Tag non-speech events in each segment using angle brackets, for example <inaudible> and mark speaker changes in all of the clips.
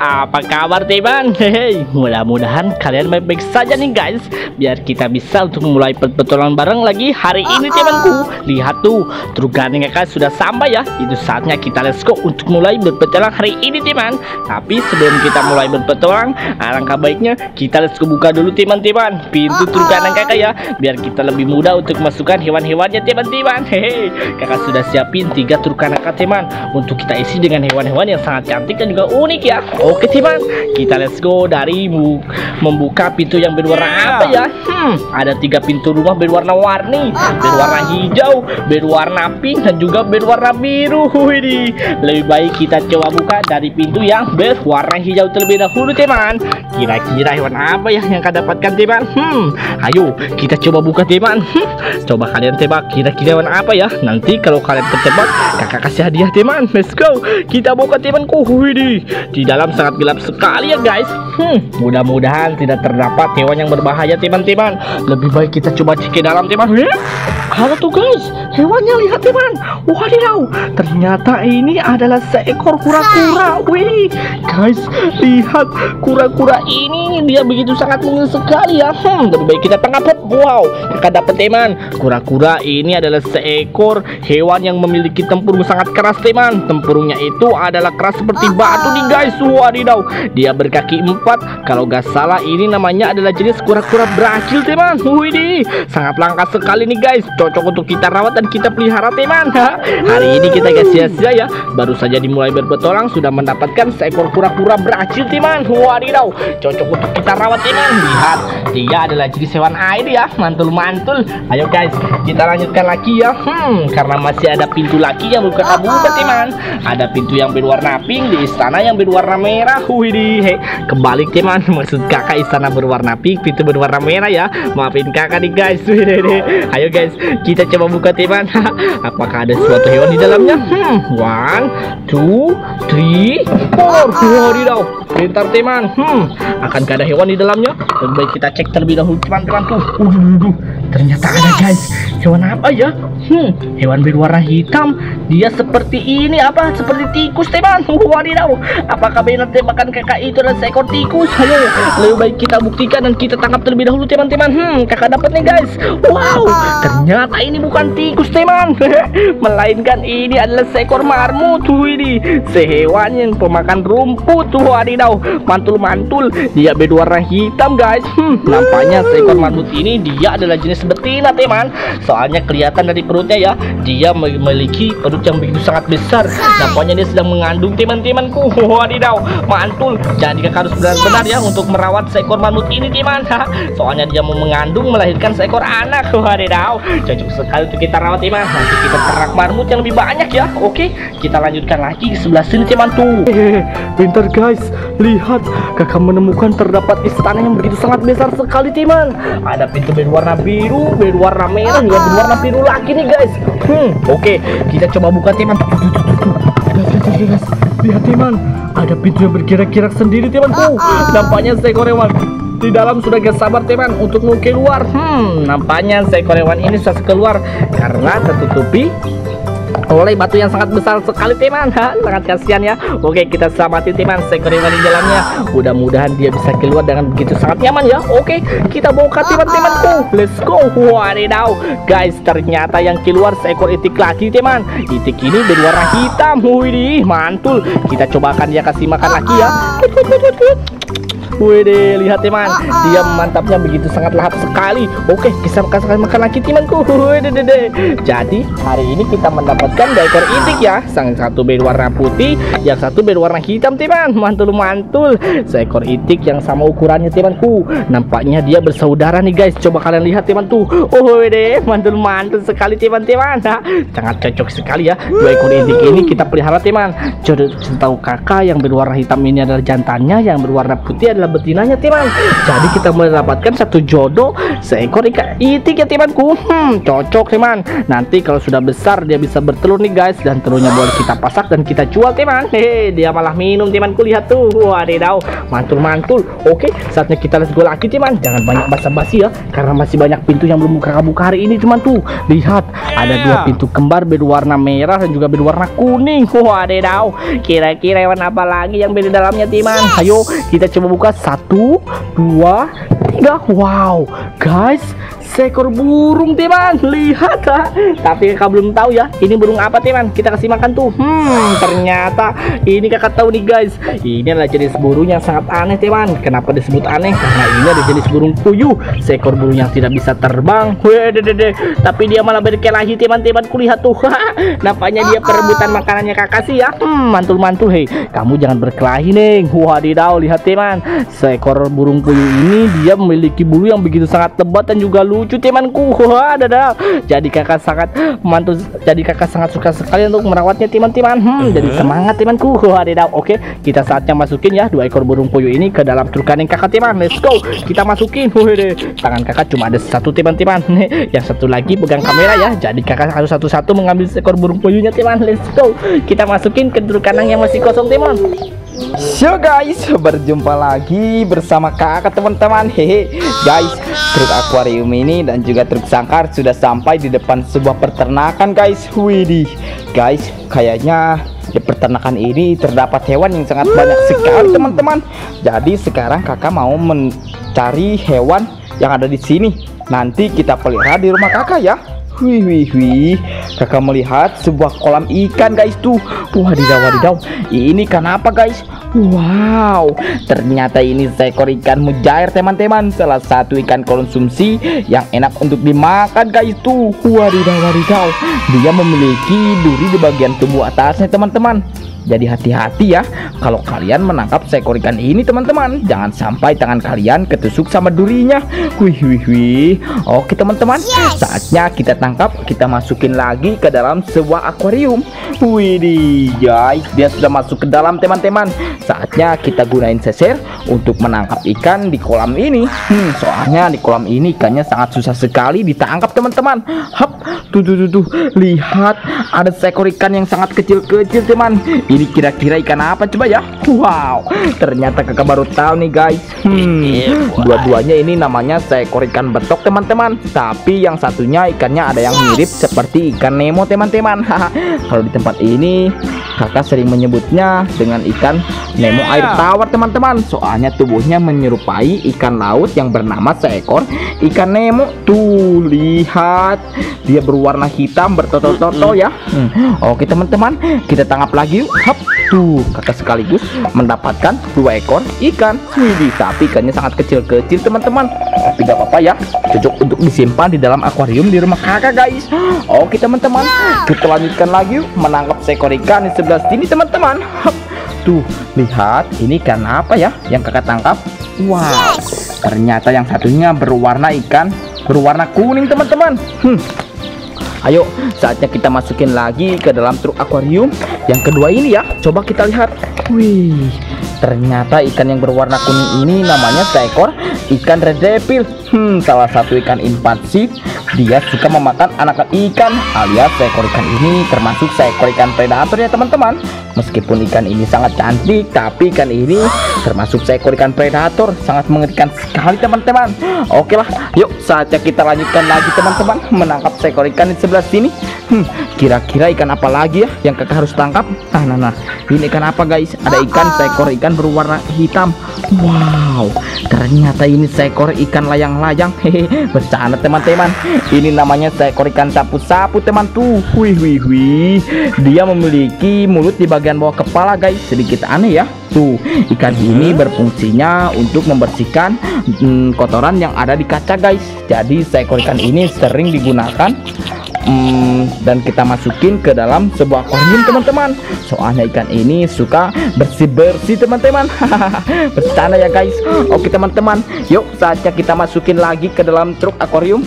Speaker 1: Apa kabar teman? Hehe, mudah-mudahan kalian baik-baik saja nih guys. Biar kita bisa untuk mulai petualangan bareng lagi hari ini temanku. Lihat tuh, truk gandeng kakak sudah sampai ya. Itu saatnya kita let's go untuk mulai berpetualang hari ini teman. Tapi sebelum kita mulai berpetualang, alangkah baiknya kita let's go buka dulu teman-teman pintu truk gandeng kakak ya. Biar kita lebih mudah untuk masukkan hewan-hewannya teman-teman. Hehe, kakak sudah siapin tiga truk kakak teman untuk kita isi dengan hewan-hewan yang sangat cantik dan juga unik ya. Oke teman, kita let's go dari bu membuka pintu yang berwarna apa ya? Hmm, ada tiga pintu rumah berwarna-warni, berwarna hijau, berwarna pink dan juga berwarna biru. Widih, lebih baik kita coba buka dari pintu yang berwarna hijau terlebih dahulu teman. Kira-kira hewan apa ya yang akan dapatkan teman? Hmm, ayo kita coba buka teman. Hmm, coba kalian tebak kira-kira hewan apa ya? Nanti kalau kalian ketebak, kakak kasih hadiah teman. Let's go. Kita buka temanku. Widih, di dalam sangat gelap sekali ya guys. Hmm, mudah-mudahan tidak terdapat hewan yang berbahaya teman-teman. Lebih baik kita coba cek ke dalam teman. Wih, ada tuh guys, hewannya lihat teman. Wadidaw, ternyata ini adalah seekor kura-kura. Wih, guys, lihat kura-kura ini dia begitu sangat mungil sekali ya. Hmm, lebih baik kita tangkap. Wow, kita dapat teman. Kura-kura ini adalah seekor hewan yang memiliki tempurung sangat keras teman. Tempurungnya itu adalah keras seperti batu nih guys. Wadidaw, dia berkaki empat. Kalau gak salah ini namanya adalah jenis kura-kura Brazil teman. Widih, sangat langka sekali nih guys. Cocok untuk kita rawat dan kita pelihara teman. Hari ini kita gak sia-sia ya. Baru saja dimulai berpetualang sudah mendapatkan seekor kura-kura Brazil teman. Wadidaw, cocok untuk kita rawat teman. Lihat, dia adalah jenis hewan air ya. Mantul-mantul. Ayo guys, kita lanjutkan lagi ya. Hmm, karena masih ada pintu lagi yang belum kita buka teman. Ada pintu yang berwarna pink di istana yang berwarna merah. Widih, he, kebalik teman. Maksud kakak istana berwarna pink, pintu berwarna merah ya. Maafin kakak nih guys. Widih, ayo guys, kita coba buka teman. <laughs> Apakah ada suatu hewan di dalamnya? Hmm, one, two, three, four. Wadidaw, pintar teman. Hmm, akankah ada hewan di dalamnya? Lebih baik kita cek terlebih dahulu teman-teman tuh. Ternyata ada guys. Hewan apa ya? Hmm, hewan berwarna hitam. Dia seperti ini apa? Seperti tikus teman. <laughs> Wadidaw, apakah benar tembakan kakak itu adalah seekor tikus? Ayo, lebih baik kita buktikan dan kita tangkap terlebih dahulu teman-teman. Hmm, kakak dapat nih guys. Wow, ternyata ini bukan tikus teman, <laughs> melainkan ini adalah seekor marmut. Wih, sehewan yang pemakan rumput. Wadidaw, mantul-mantul. Dia berwarna hitam guys. Hmm, nampaknya seekor marmut ini dia adalah jenis betina teman. Soalnya kelihatan dari perutnya ya, dia memiliki perut yang begitu sangat besar. Nampaknya dia sedang mengandung teman-temanku. <laughs> Wadidaw, mantul. Jadi kakak harus benar-benar ya untuk merawat seekor marmut ini teman. <laughs> Soalnya dia mau mengandung melahirkan seekor anak. <laughs> Wadidaw, cocok sekali untuk kita rawat teman. Nanti kita ternak marmut yang lebih banyak ya. Oke, kita lanjutkan lagi di sebelah sini teman tuh. Bentar guys, lihat kakak menemukan terdapat istana yang begitu sangat besar sekali teman. Ada pintu berwarna biru, berwarna merah, juga berwarna biru lagi nih guys. Hmm, oke, kita coba buka teman. Tuh, tuh, tuh, tuh, tuh. Lihat, teman, ada pintu yang bergerak-gerak sendiri temanku. Nampaknya seekor hewan di dalam sudah gak sabar teman untuk mau keluar. Hmm, nampaknya seekor hewan ini susah keluar karena tertutupi oleh batu yang sangat besar sekali teman. Ha, sangat kasihan ya. Oke kita selamatin teman. Seekor hewan di dalamnya mudah-mudahan dia bisa keluar dengan begitu sangat nyaman ya. Oke kita bongkar teman-temanku let's go. Wadidaw. Guys ternyata yang keluar seekor itik lagi teman. Itik ini berwarna hitam. Wih mantul. Kita cobakan dia kasih makan lagi ya Wih lihat teman, dia mantapnya begitu sangat lahap sekali. Oke, kita kasih makan lagi temanku. Wih Jadi hari ini kita mendapatkan ekor itik ya. Sang satu berwarna putih, yang satu berwarna hitam teman. Mantul mantul. Seekor itik yang sama ukurannya temanku. Nampaknya dia bersaudara nih guys. Coba kalian lihat teman tuh. Oh deh, mantul mantul sekali teman-teman. Sangat cocok sekali ya. Dua ekor itik ini kita pelihara teman. Jodoh tahu kakak yang berwarna hitam ini adalah jantannya, yang berwarna putih adalah betinanya teman jadi kita mendapatkan satu jodoh seekor ikan itik ya temanku hmm cocok teman nanti kalau sudah besar dia bisa bertelur nih guys. Dan telurnya boleh kita pasak dan kita jual teman hehe dia malah minum temanku lihat tuh. Wadidaw. Mantul-mantul. Oke saatnya kita let's go lagi teman jangan banyak basa-basi ya karena masih banyak pintu yang belum buka-buka hari ini teman tuh. Lihat ada dua pintu kembar berwarna merah dan juga berwarna kuning. Wadidaw. Kira-kira hewan apa lagi yang beda dalamnya teman ayo kita coba buka satu dua tiga. Wow guys seekor burung teman lihat ha? tapi kakak belum tahu ya ini burung apa teman kita kasih makan tuh. Hmm ternyata ini kakak tahu nih guys. Ini adalah jenis burung yang sangat aneh teman kenapa disebut aneh? Karena ini ada jenis burung puyuh. Seekor burung yang tidak bisa terbang. Wededede. tapi dia malah berkelahi teman-teman kulihat tuh. <laughs> Nampaknya dia perebutan makanannya kakak sih ya. Hmm mantul-mantul. Hei kamu jangan berkelahi nih wadidaw lihat teman seekor burung puyuh ini dia memiliki bulu yang begitu sangat lebat dan juga lucu lucu temanku. Wah ada jadi kakak sangat mantu jadi kakak sangat suka sekali untuk merawatnya teman-teman. Hmm, jadi semangat temanku. Wah ada oke kita saatnya masukin ya dua ekor burung puyuh ini ke dalam truk kakak teman. Let's go. Kita masukin. Wah tangan kakak cuma ada satu teman-teman. <laughs> Yang satu lagi pegang kamera ya. Jadi kakak harus satu-satu mengambil ekor burung puyuhnya teman. Let's go. Kita masukin ke truk kanan yang masih kosong teman.
Speaker 2: So guys, berjumpa lagi bersama kakak teman-teman. Hehe. Guys, truk akuarium ini dan juga truk sangkar sudah sampai di depan sebuah peternakan guys. Widih. Guys, kayaknya di peternakan ini terdapat hewan yang sangat banyak sekali teman-teman. Jadi sekarang kakak mau mencari hewan yang ada di sini. Nanti kita pelihara di rumah kakak ya Wih wih wih Kakak melihat sebuah kolam ikan guys tuh. Wadidaw wadidaw Ini kenapa guys? Wow. Ternyata ini seekor ikan mujair teman-teman. Salah satu ikan konsumsi Yang enak untuk dimakan guys tuh. Wadidaw wadidaw Dia memiliki duri di bagian tubuh atasnya teman-teman. Jadi hati-hati ya kalau kalian menangkap seekor ikan ini teman-teman. Jangan sampai tangan kalian ketusuk sama durinya. Wih wih wih. Oke teman-teman, saatnya kita tangkap, kita masukin lagi ke dalam sebuah akuarium. Wih guys, dia sudah masuk ke dalam teman-teman. Saatnya kita gunain seser untuk menangkap ikan di kolam ini. Hmm, soalnya di kolam ini ikannya sangat susah sekali ditangkap teman-teman. Hap, tuh tuh tuh tuh. Lihat, ada seekor ikan yang sangat kecil-kecil teman ini kira-kira ikan apa coba ya? Wow, ternyata kakak baru tahu nih guys. Hmm, iya, dua-duanya ini namanya seekor ikan betok teman-teman. Tapi yang satunya ikannya ada yang mirip seperti ikan Nemo teman-teman. <laughs> Kalau di tempat ini kakak sering menyebutnya dengan ikan Nemo air tawar teman-teman. Soalnya tubuhnya menyerupai ikan laut yang bernama seekor ikan Nemo. Tuh lihat, dia berwarna hitam bertoto-toto ya. Hmm. Oke teman-teman, kita tangkap lagi yuk. Hap, tuh kakak sekaligus mendapatkan dua ekor ikan. Widih, tapi ikannya sangat kecil-kecil teman-teman. Tapi gak apa-apa ya, cocok untuk disimpan di dalam akuarium di rumah kakak guys. Oke teman-teman, kita lanjutkan lagi menangkap seekor ikan di sebelah sini teman-teman. <laughs> Tuh, lihat ini ikan apa ya yang kakak tangkap? Wow, ternyata yang satunya berwarna ikan berwarna kuning teman-teman. Hmm, Ayo, saatnya kita masukin lagi ke dalam truk akuarium yang kedua ini ya. Coba kita lihat. Wih, ternyata ikan yang berwarna kuning ini namanya seekor ikan red devil. Hmm, salah satu ikan invasif. Dia suka memakan anak ikan alias seekor ikan ini termasuk seekor ikan predator ya teman-teman. Meskipun ikan ini sangat cantik, tapi ikan ini termasuk seekor ikan predator sangat mengerikan sekali teman-teman. Oke lah, yuk saatnya kita lanjutkan lagi teman-teman menangkap seekor ikan di sebelah sini. Hmm, kira-kira ikan apa lagi ya yang kakak harus tangkap? Nah, nah, nah, ini ikan apa guys? Ada ikan seekor ikan berwarna hitam. Wow, ternyata ini seekor ikan layang-layang. Hehe, bercanda teman-teman. Ini namanya seekor ikan sapu-sapu teman. Tuh. Wih, wih, wih. Dia memiliki mulut di bagian bawah kepala guys. Sedikit aneh ya. Tuh ikan ini berfungsinya untuk membersihkan hmm, kotoran yang ada di kaca guys. Jadi seekor ikan ini sering digunakan hmm, dan kita masukin ke dalam sebuah akuarium teman-teman. Soalnya ikan ini suka bersih-bersih teman-teman. <laughs> Bercanda ya guys. Oke teman-teman. Yuk saatnya kita masukin lagi ke dalam truk akuarium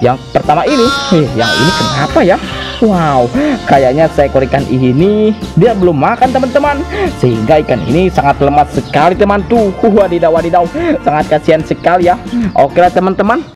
Speaker 2: yang pertama ini eh, yang ini kenapa ya Wow, kayaknya seekor ikan ini dia belum makan teman-teman, sehingga ikan ini sangat lemah sekali teman tuh. Wadidaw wadidaw, sangat kasihan sekali ya. Oke lah teman-teman,